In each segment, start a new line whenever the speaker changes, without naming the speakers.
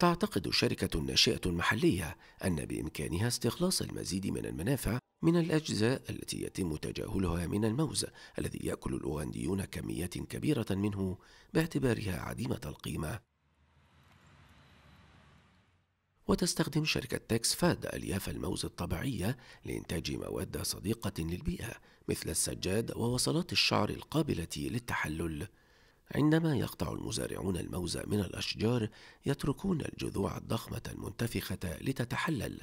تعتقد شركة ناشئة محلية أن بإمكانها استخلاص المزيد من المنافع من الأجزاء التي يتم تجاهلها من الموز الذي يأكل الأوغنديون كميات كبيرة منه باعتبارها عديمة القيمة. وتستخدم شركة تكس فاد ألياف الموز الطبيعية لإنتاج مواد صديقة للبيئة مثل السجاد ووصلات الشعر القابلة للتحلل. عندما يقطع المزارعون الموز من الأشجار يتركون الجذوع الضخمة المنتفخة لتتحلل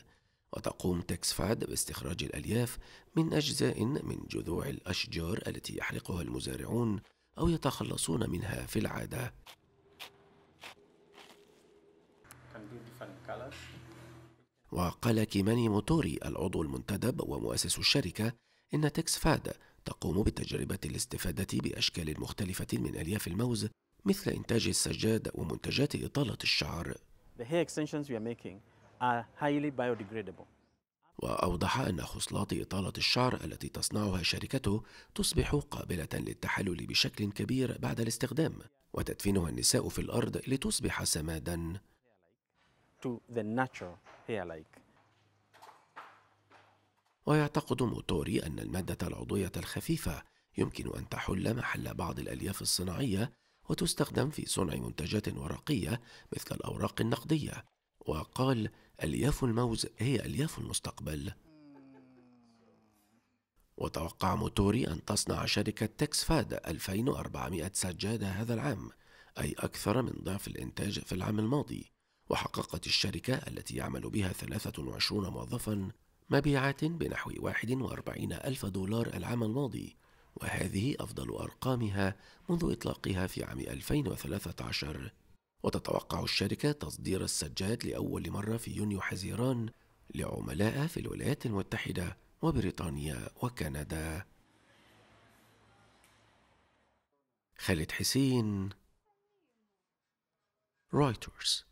وتقوم تكسفاد باستخراج الألياف من أجزاء من جذوع الأشجار التي يحرقها المزارعون أو يتخلصون منها في العادة. وقال كيماني موتوري العضو المنتدب ومؤسس الشركة إن تكس فاد تقوم بتجربة الاستفادة بأشكال مختلفة من ألياف الموز مثل إنتاج السجاد ومنتجات إطالة الشعر.
Hair.
وأوضح أن خصلات إطالة الشعر التي تصنعها شركته تصبح قابلة للتحلل بشكل كبير بعد الاستخدام وتدفنها النساء في الأرض لتصبح سمادا
to the natural hair-like.
ويعتقد موتوري أن المادة العضوية الخفيفة يمكن أن تحل محل بعض الألياف الصناعية وتستخدم في صنع منتجات ورقية مثل الأوراق النقدية. وقال ألياف الموز هي ألياف المستقبل. وتوقع موتوري أن تصنع شركة تكس فاد 2400 سجادة هذا العام أي أكثر من ضعف الإنتاج في العام الماضي. وحققت الشركة التي يعمل بها 23 موظفا مبيعات بنحو 41 ألف دولار العام الماضي وهذه أفضل أرقامها منذ إطلاقها في عام 2013 وتتوقع الشركة تصدير السجاد لأول مرة في يونيو حزيران لعملاء في الولايات المتحدة وبريطانيا وكندا. خالد حسين رويترز